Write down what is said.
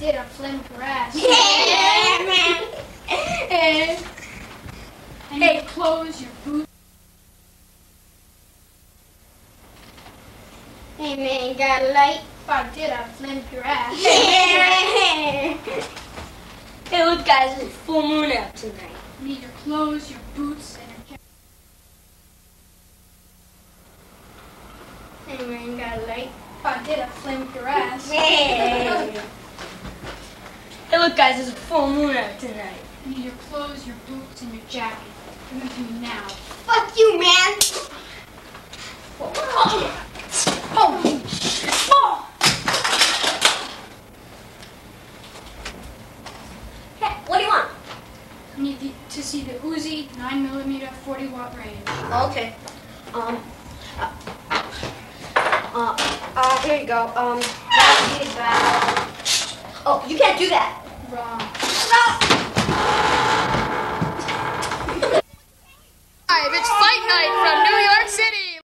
did, I'd flame up your ass. Yeah, man. And Hey. your clothes, your boots. Hey, man, got a light? If I did, I'd flame up your ass. hey, look, guys, it's full moon out tonight. I need your clothes, your boots, and your jacket. Hey, man, got a light? If I did, I'd flame up your ass. Look, guys, there's a full moon out tonight. I need your clothes, your boots, and your jacket. Give them to me now. Fuck you, man. Oh! Oh! Hey, what do you want? I need the, to see the Uzi 9mm 40 watt range. Okay. Um. Uh, uh, uh, here you go. Um, that is about. Oh, you can't do that. Wrong. Stop!